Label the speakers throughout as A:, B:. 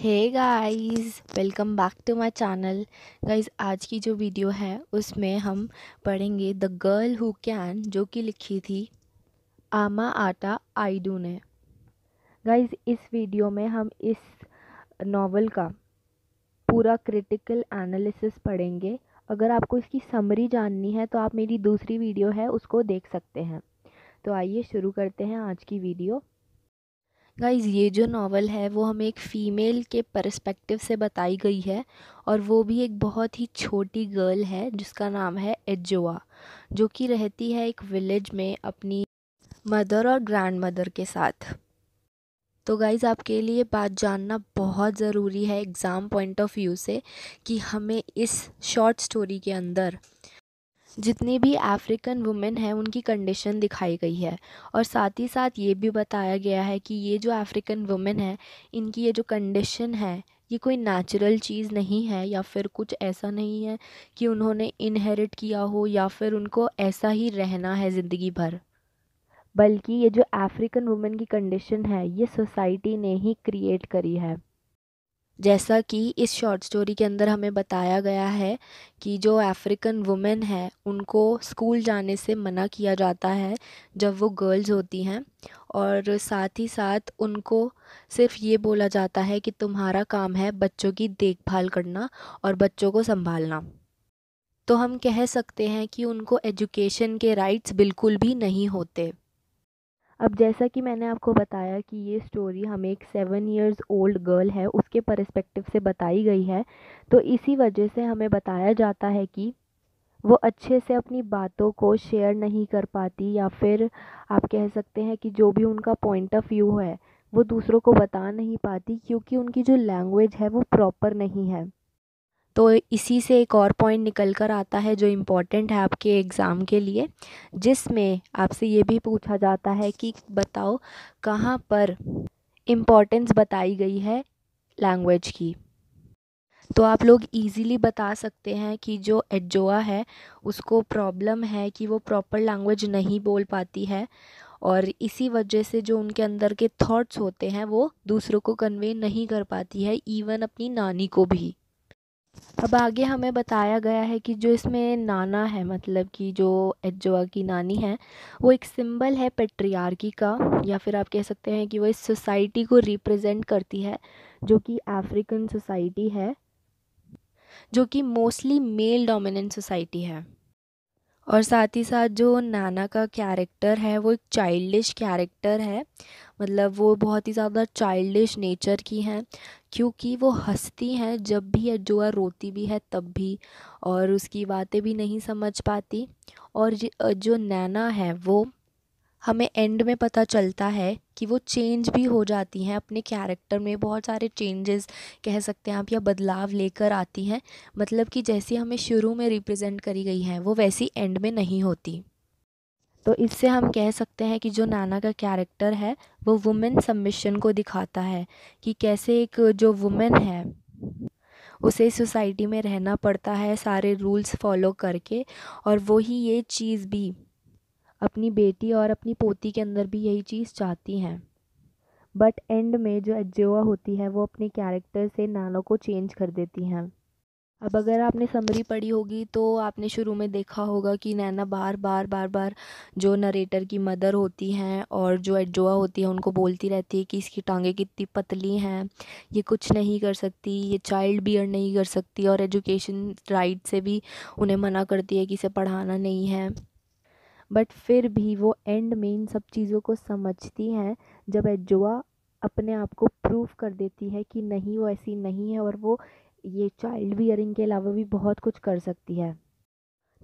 A: Hey guys welcome back to my channel guys आज की जो वीडियो है, उसमें हम पढ़ेंगे द गर्ल हु कैन जो कि लिखी थी आमा आटा आइडू ने। गाइस इस वीडियो में हम इस नावल का पूरा क्रिटिकल एनालिसिस पढ़ेंगे। अगर आपको इसकी समरी जाननी है तो आप मेरी दूसरी वीडियो है, उसको देख सकते हैं। तो आइए शुरू करते हैं आज की वीडियो गाइज़ ये जो नावल है, वो हमें एक फ़ीमेल के परस्पेक्टिव से बताई गई है और वो भी एक बहुत ही छोटी गर्ल है, जिसका नाम है एजोआ जो कि रहती है एक विलेज में अपनी मदर और ग्रैंड मदर के साथ। तो गाइज़ आपके लिए बात जानना बहुत ज़रूरी है एग्ज़ाम पॉइंट ऑफ़ व्यू से कि हमें इस शॉर्ट स्टोरी के अंदर जितनी भी अफ्रीकन वुमेन हैं, उनकी कंडीशन दिखाई गई है। और साथ ही साथ ये भी बताया गया है कि ये जो अफ्रीकन वुमेन है, इनकी ये जो कंडीशन है, ये कोई नेचुरल चीज़ नहीं है या फिर कुछ ऐसा नहीं है कि उन्होंने इनहेरिट किया हो या फिर उनको ऐसा ही रहना है ज़िंदगी भर। बल्कि ये जो अफ्रीकन वुमेन की कंडीशन है, ये सोसाइटी ने ही क्रिएट करी है। जैसा कि इस शॉर्ट स्टोरी के अंदर हमें बताया गया है कि जो अफ्रीकन वुमेन है, उनको स्कूल जाने से मना किया जाता है जब वो गर्ल्स होती हैं और साथ ही साथ उनको सिर्फ़ ये बोला जाता है कि तुम्हारा काम है बच्चों की देखभाल करना और बच्चों को संभालना। तो हम कह सकते हैं कि उनको एजुकेशन के राइट्स बिल्कुल भी नहीं होते। अब जैसा कि मैंने आपको बताया कि ये स्टोरी हमें एक सेवन इयर्स ओल्ड गर्ल है, उसके परस्पेक्टिव से बताई गई है। तो इसी वजह से हमें बताया जाता है कि वो अच्छे से अपनी बातों को शेयर नहीं कर पाती या फिर आप कह सकते हैं कि जो भी उनका पॉइंट ऑफ़ व्यू है, वो दूसरों को बता नहीं पाती क्योंकि उनकी जो लैंग्वेज है वो प्रॉपर नहीं है। तो इसी से एक और पॉइंट निकल कर आता है जो इम्पोर्टेंट है आपके एग्ज़ाम के लिए, जिसमें आपसे ये भी पूछा जाता है कि बताओ कहाँ पर इम्पोर्टेंस बताई गई है लैंग्वेज की। तो आप लोग इजीली बता सकते हैं कि जो एजोआ है, उसको प्रॉब्लम है कि वो प्रॉपर लैंग्वेज नहीं बोल पाती है और इसी वजह से जो उनके अंदर के थॉट्स होते हैं, वो दूसरों को कन्वे नहीं कर पाती है इवन अपनी नानी को भी। अब आगे हमें बताया गया है कि जो इसमें नाना है मतलब कि जो एजोआ की नानी है, वो एक सिंबल है पेट्रियार्की का, या फिर आप कह सकते हैं कि वो इस सोसाइटी को रिप्रेजेंट करती है, जो कि अफ्रीकन सोसाइटी है, जो कि मोस्टली मेल डोमिनेंट सोसाइटी है। और साथ ही साथ जो नाना का कैरेक्टर है, वो एक चाइल्डिश कैरेक्टर है। मतलब वो बहुत ही ज़्यादा चाइल्डिश नेचर की हैं, क्योंकि वो हंसती हैं, जब भी अजोआ रोती भी है, तब भी। और उसकी बातें भी नहीं समझ पाती। और जो नैना है, वो हमें एंड में पता चलता है कि वो चेंज भी हो जाती हैं अपने कैरेक्टर में। बहुत सारे चेंजेस कह सकते हैं आप या बदलाव लेकर आती हैं। मतलब कि जैसी हमें शुरू में रिप्रेजेंट करी गई हैं, वो वैसी एंड में नहीं होती। तो इससे हम कह सकते हैं कि जो नाना का कैरेक्टर है, वो वुमेन सबमिशन को दिखाता है कि कैसे एक जो वुमेन है, उसे सोसाइटी में रहना पड़ता है, सारे रूल्स फॉलो करके। और वही ये चीज़ भी अपनी बेटी और अपनी पोती के अंदर भी यही चीज़ चाहती हैं। बट एंड में जो एजोआ होती है, वो अपने कैरेक्टर से नानो को चेंज कर देती हैं। अब अगर आपने समरी पढ़ी होगी तो आपने शुरू में देखा होगा कि नैना बार बार बार बार जो नरेटर की मदर होती हैं और जो एडजोआ होती है, उनको बोलती रहती है कि इसकी टांगें कितनी पतली हैं, ये कुछ नहीं कर सकती, ये चाइल्ड बियर नहीं कर सकती और एजुकेशन राइट से भी उन्हें मना करती है कि इसे पढ़ाना नहीं है। बट फिर भी वो एंड में इन सब चीज़ों को समझती हैं, जब एजुआ अपने आप को प्रूव कर देती है कि नहीं, वो ऐसी नहीं है और वो ये चाइल्ड बियरिंग के अलावा भी बहुत कुछ कर सकती है।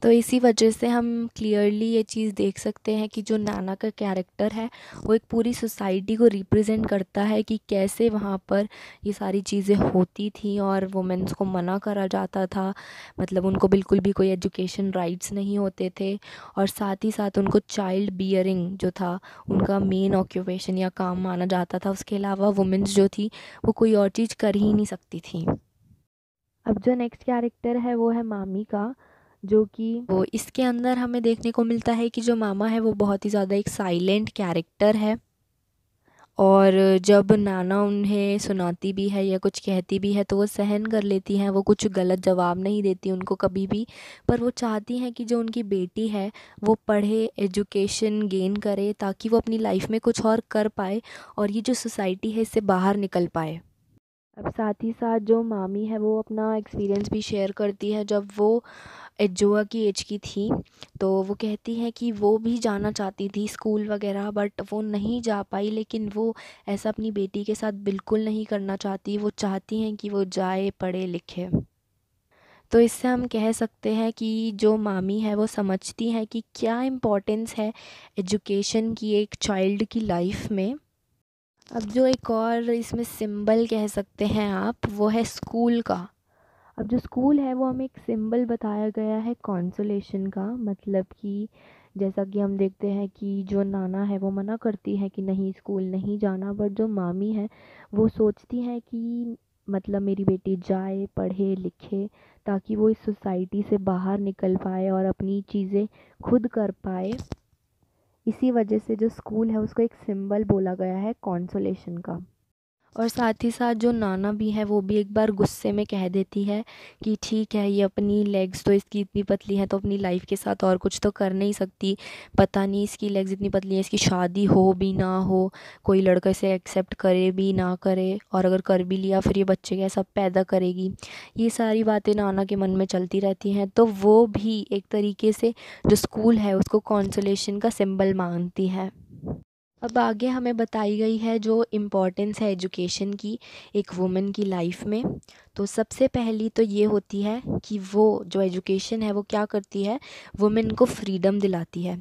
A: तो इसी वजह से हम क्लियरली ये चीज़ देख सकते हैं कि जो नाना का कैरेक्टर है, वो एक पूरी सोसाइटी को रिप्रेजेंट करता है कि कैसे वहाँ पर ये सारी चीज़ें होती थी और वुमेंस को मना करा जाता था। मतलब उनको बिल्कुल भी कोई एजुकेशन राइट्स नहीं होते थे और साथ ही साथ उनको चाइल्ड बियरिंग जो था, उनका मेन ऑक्यूपेशन या काम माना जाता था। उसके अलावा वुमेंस जो थी, वो कोई और चीज़ कर ही नहीं सकती थी। अब जो नेक्स्ट कैरेक्टर है, वो है मामी का। जो कि वो इसके अंदर हमें देखने को मिलता है कि जो मामा है वो बहुत ही ज़्यादा एक साइलेंट कैरेक्टर है। और जब नाना उन्हें सुनाती भी है या कुछ कहती भी है तो वो सहन कर लेती हैं, वो कुछ गलत जवाब नहीं देती उनको कभी भी। पर वो चाहती हैं कि जो उनकी बेटी है वो पढ़े एजुकेशन गेन करे ताकि वो अपनी लाइफ में कुछ और कर पाए और ये जो सोसाइटी है इससे बाहर निकल पाए। अब साथ ही साथ जो मामी है वो अपना एक्सपीरियंस भी शेयर करती है जब वो एजोआ की एज की थी तो वो कहती है कि वो भी जाना चाहती थी स्कूल वगैरह, बट वो नहीं जा पाई, लेकिन वो ऐसा अपनी बेटी के साथ बिल्कुल नहीं करना चाहती। वो चाहती हैं कि वो जाए, पढ़े, लिखे। तो इससे हम कह सकते हैं कि जो मामी है, वो समझती हैं कि क्या इम्पोर्टेंस है एजुकेशन की एक चाइल्ड की लाइफ में। अब जो एक और इसमें सिंबल कह सकते हैं आप, वो है स्कूल का। अब जो स्कूल है वो हमें एक सिंबल बताया गया है कॉन्सोलेशन का मतलब कि जैसा कि हम देखते हैं कि जो नाना है वो मना करती है कि नहीं, स्कूल नहीं जाना बट जो मामी है वो सोचती हैं कि मतलब मेरी बेटी जाए, पढ़े, लिखे, ताकि वो इस सोसाइटी से बाहर निकल पाए और अपनी चीज़ें खुद कर पाए। इसी वजह से जो स्कूल है उसको एक सिंबल बोला गया है कॉन्सोलेशन का। और साथ ही साथ जो नाना भी है, वो भी एक बार गुस्से में कह देती है कि ठीक है, ये अपनी लेग्स तो इसकी इतनी पतली हैं तो अपनी लाइफ के साथ और कुछ तो कर नहीं सकती। पता नहीं इसकी लेग्स इतनी पतली हैं, इसकी शादी हो भी ना हो, कोई लड़का इसे एक्सेप्ट करे भी ना करे, और अगर कर भी लिया, फिर ये बच्चे कैसा पैदा करेगी? ये सारी बातें नाना के मन में चलती रहती हैं। तो वो भी एक तरीके से जो स्कूल है, उसको कॉन्सोलेशन का सिम्बल मानती है। अब आगे हमें बताई गई है जो इम्पोर्टेंस है एजुकेशन की, एक वुमेन की लाइफ में। तो सबसे पहली तो ये होती है कि वो जो एजुकेशन है वो क्या करती है? वुमेन को फ्रीडम दिलाती है।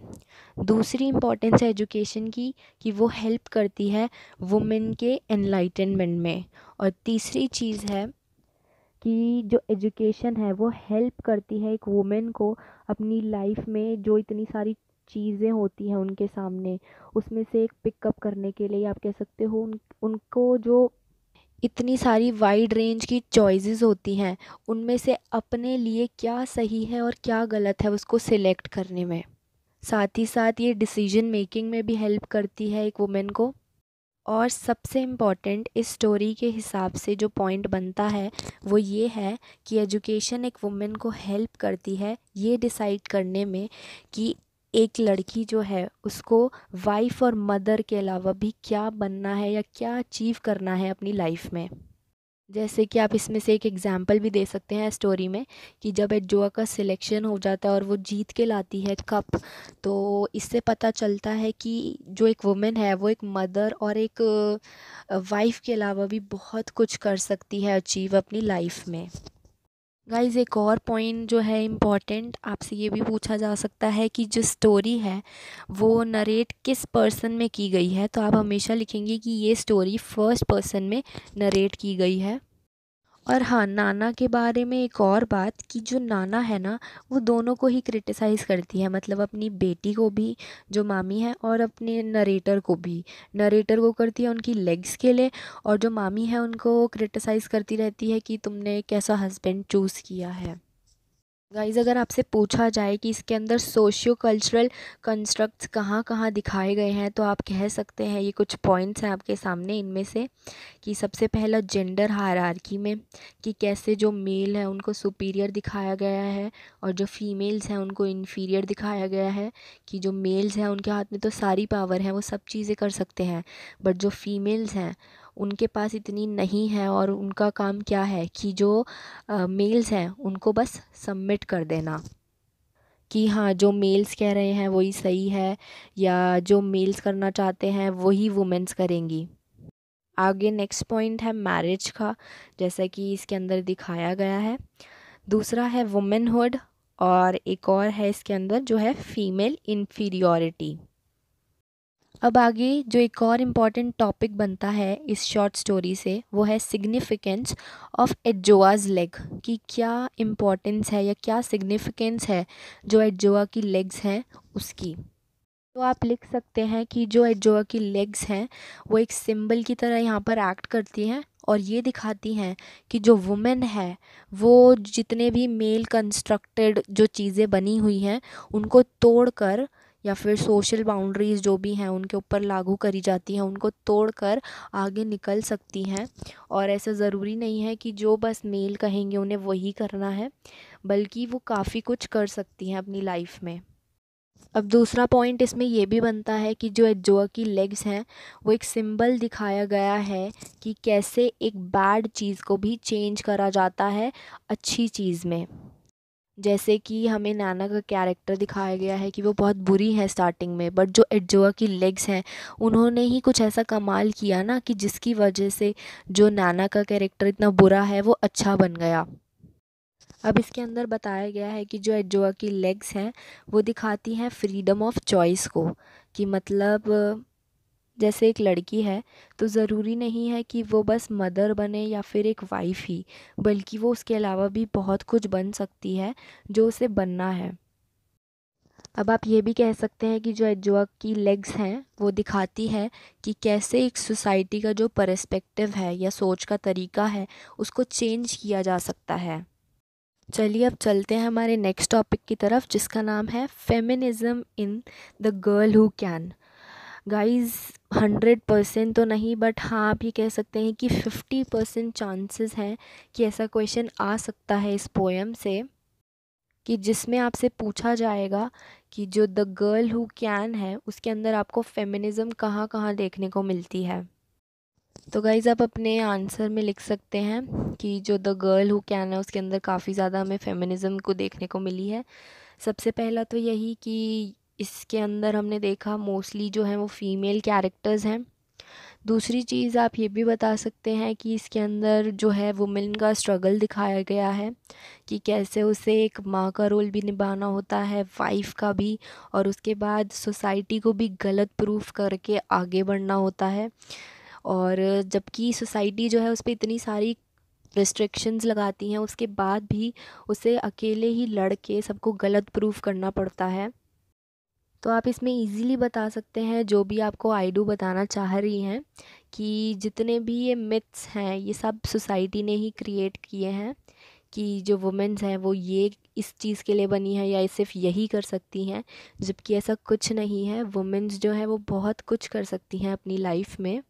A: दूसरी इम्पोर्टेंस है एजुकेशन की कि वो हेल्प करती है वुमेन के एनलाइटनमेंट में। और तीसरी चीज़ है कि जो एजुकेशन है वो हेल्प करती है एक वुमेन को अपनी लाइफ में जो इतनी सारी चीज़ें होती हैं उनके सामने, उसमें से एक पिकअप करने के लिए आप कह सकते हो उन, उनको जो इतनी सारी वाइड रेंज की चॉइसेस होती हैं, उनमें से अपने लिए क्या सही है और क्या गलत है उसको सिलेक्ट करने में। साथ ही साथ ये डिसीज़न मेकिंग में भी हेल्प करती है एक वुमेन को। और सबसे इंपॉर्टेंट इस स्टोरी के हिसाब से जो पॉइंट बनता है, वो ये है कि एजुकेशन एक वुमेन को हेल्प करती है, ये डिसाइड करने में कि एक लड़की जो है, उसको वाइफ और मदर के अलावा भी क्या बनना है या क्या अचीव करना है अपनी लाइफ में? जैसे कि आप इसमें से एक एग्ज़ाम्पल भी दे सकते हैं स्टोरी में कि जब एडजोआ का सिलेक्शन हो जाता है और वो जीत के लाती है कप तो इससे पता चलता है कि जो एक वुमेन है, वो एक मदर और एक वाइफ के अलावा भी बहुत कुछ कर सकती है अचीव अपनी लाइफ में। गाइज़ एक और पॉइंट जो है इंपॉर्टेंट आपसे ये भी पूछा जा सकता है कि जो स्टोरी है, वो नरेट किस पर्सन में की गई है? तो आप हमेशा लिखेंगे कि ये स्टोरी फ़र्स्ट पर्सन में नरेट की गई है। और हाँ नाना के बारे में एक और बात कि जो नाना है ना, वो दोनों को ही क्रिटिसाइज़ करती है मतलब अपनी बेटी को भी, जो मामी है, और अपने नरेटर को भी। नरेटर को करती है उनकी लेग्स के लिए, और जो मामी है, उनको क्रिटिसाइज़ करती रहती है कि तुमने कैसा हस्बैंड चूज़ किया है। गाइज़ अगर आपसे पूछा जाए कि इसके अंदर सोशियो कल्चरल कंस्ट्रक्ट्स कहाँ कहाँ दिखाए गए हैं तो आप कह सकते हैं ये कुछ पॉइंट्स हैं आपके सामने इनमें से, कि सबसे पहला जेंडर हायरार्की में, कि कैसे जो मेल है उनको सुपीरियर दिखाया गया है और जो फीमेल्स हैं उनको इन्फीरियर दिखाया गया है, कि जो मेल्स हैं उनके हाथ में तो सारी पावर है, वो सब चीज़ें कर सकते हैं बट जो फीमेल्स हैं उनके पास इतनी नहीं है और उनका काम क्या है कि जो मेल्स हैं, उनको बस सबमिट कर देना। कि हाँ जो मेल्स कह रहे हैं वही सही है, या जो मेल्स करना चाहते हैं वही वुमेंस करेंगी। आगे नेक्स्ट पॉइंट है मैरिज का, जैसा कि इसके अंदर दिखाया गया है। दूसरा है वुमेनहुड और एक और है इसके अंदर जो है फीमेल इन्फीरियोरिटी। अब आगे जो एक और इंपॉर्टेंट टॉपिक बनता है इस शॉर्ट स्टोरी से, वो है सिग्निफिकेंस ऑफ़ एडजोआज लेग कि क्या इम्पोर्टेंस है या क्या सिग्निफिकेंस है जो एडजोआ की लेग्स हैं उसकी? तो आप लिख सकते हैं कि जो एडजोआ की लेग्स हैं, वो एक सिंबल की तरह यहाँ पर एक्ट करती हैं और ये दिखाती हैं कि जो वुमेन है, वो जितने भी मेल कंस्ट्रक्टेड जो चीज़ें बनी हुई हैं, उनको तोड़कर या फिर सोशल बाउंड्रीज़ जो भी हैं, उनके ऊपर लागू करी जाती हैं, उनको तोड़कर आगे निकल सकती हैं। और ऐसा ज़रूरी नहीं है कि जो बस मेल कहेंगे, उन्हें वही करना है, बल्कि वो काफ़ी कुछ कर सकती हैं अपनी लाइफ में। अब दूसरा पॉइंट इसमें यह भी बनता है कि जो एजोआ की लेग्स हैं, वो एक सिंबल दिखाया गया है कि कैसे एक बैड चीज़ को भी चेंज करा जाता है अच्छी चीज़ में। जैसे कि हमें नाना का कैरेक्टर दिखाया गया है कि वो बहुत बुरी है स्टार्टिंग में बट जो एडजोआ की लेग्स हैं, उन्होंने ही कुछ ऐसा कमाल किया ना कि जिसकी वजह से जो नाना का कैरेक्टर इतना बुरा है, वो अच्छा बन गया। अब इसके अंदर बताया गया है कि जो एडजोआ की लेग्स हैं, वो दिखाती हैं फ्रीडम ऑफ़ चॉइस को, कि मतलब जैसे एक लड़की है तो ज़रूरी नहीं है कि वो बस मदर बने या फिर एक वाइफ़ ही, बल्कि वो उसके अलावा भी बहुत कुछ बन सकती है, जो उसे बनना है। अब आप ये भी कह सकते हैं कि जो एजोआ की लेग्स हैं, वो दिखाती है कि कैसे एक सोसाइटी का जो परस्पेक्टिव है या सोच का तरीका है, उसको चेंज किया जा सकता है। चलिए अब चलते हैं हमारे नेक्स्ट टॉपिक की तरफ़, जिसका नाम है feminism in the girl who can guys hundred percent तो नहीं बट हाँ आप ये कह सकते हैं कि फिफ्टी परसेंट चांसेस हैं कि ऐसा क्वेश्चन आ सकता है इस पोएम से, कि जिसमें आपसे पूछा जाएगा कि जो द गर्ल हु कैन है, उसके अंदर आपको फेमिनिज़म कहाँ कहाँ देखने को मिलती है। तो गाइज़ आप अपने आंसर में लिख सकते हैं कि जो द गर्ल हु कैन है, उसके अंदर काफ़ी ज़्यादा हमें फेमिनिज़म को देखने को मिली है। सबसे पहला तो यही कि इसके अंदर हमने देखा मोस्टली जो है वो फ़ीमेल कैरेक्टर्स हैं। दूसरी चीज़ आप ये भी बता सकते हैं कि इसके अंदर जो है वुमेन का स्ट्रगल दिखाया गया है कि कैसे उसे एक माँ का रोल भी निभाना होता है वाइफ का भी, और उसके बाद सोसाइटी को भी गलत प्रूफ करके आगे बढ़ना होता है। और जबकि सोसाइटी जो है उस पर इतनी सारी रिस्ट्रिक्शंस लगाती हैं, उसके बाद भी उसे अकेले ही लड़ के सबको गलत प्रूफ करना पड़ता है। तो आप इसमें इजीली बता सकते हैं, जो भी आपको आइडू बताना चाह रही हैं, कि जितने भी ये मिथ्स हैं, ये सब सोसाइटी ने ही क्रिएट किए हैं, कि जो वुमेंस हैं, वो ये इस चीज़ के लिए बनी है या सिर्फ़ यही कर सकती हैं, जबकि ऐसा कुछ नहीं है। वुमेंस जो है, वो बहुत कुछ कर सकती हैं अपनी लाइफ में।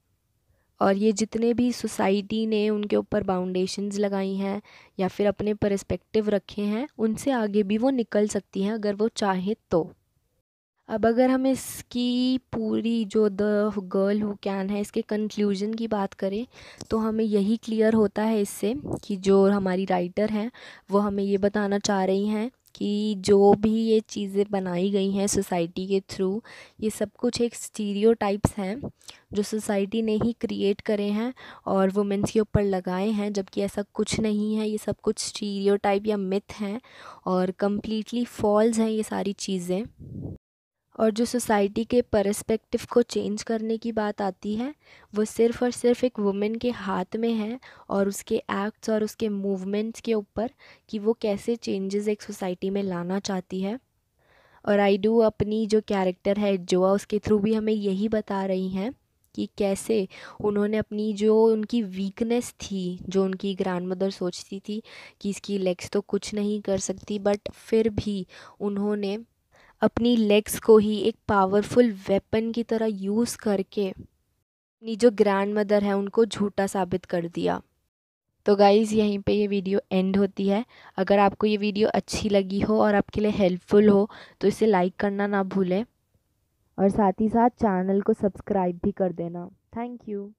A: और ये जितने भी सोसाइटी ने उनके ऊपर बाउंडेशंस लगाई हैं, या फिर अपने परस्पेक्टिव रखे हैं, उनसे आगे भी वो निकल सकती हैं, अगर वो चाहे तो। अब अगर हम इसकी पूरी जो द गर्ल हु कैन है, इसके कंक्लूजन की बात करें तो हमें यही क्लियर होता है इससे कि जो हमारी राइटर हैं, वो हमें ये बताना चाह रही हैं कि जो भी ये चीज़ें बनाई गई हैं सोसाइटी के थ्रू ये सब कुछ एक स्टीरियोटाइप्स हैं जो सोसाइटी ने ही क्रिएट करे हैं और वुमेंस के ऊपर लगाए हैं, जबकि ऐसा कुछ नहीं है। ये सब कुछ स्टीरियोटाइप या मिथ हैं और कम्प्लीटली फॉल्स हैं ये सारी चीज़ें। और जो सोसाइटी के परस्पेक्टिव को चेंज करने की बात आती है, वो सिर्फ़ और सिर्फ़ एक वुमेन के हाथ में है और उसके एक्ट्स और उसके मूवमेंट्स के ऊपर कि वो कैसे चेंजेस एक सोसाइटी में लाना चाहती है। और आई डू अपनी जो कैरेक्टर है जोआ उसके थ्रू भी हमें यही बता रही हैं कि कैसे उन्होंने अपनी जो उनकी वीकनेस थी, जो उनकी ग्रैंड मदर सोचती थी कि इसकी लेग्स तो कुछ नहीं कर सकती बट फिर भी उन्होंने अपनी लेग्स को ही एक पावरफुल वेपन की तरह यूज़ करके अपनी जो ग्रैंड मदर है, उनको झूठा साबित कर दिया। तो गाइज़ यहीं पे ये वीडियो एंड होती है। अगर आपको ये वीडियो अच्छी लगी हो और आपके लिए हेल्पफुल हो तो इसे लाइक करना ना भूलें। और साथ ही साथ चैनल को सब्सक्राइब भी कर देना। Thank you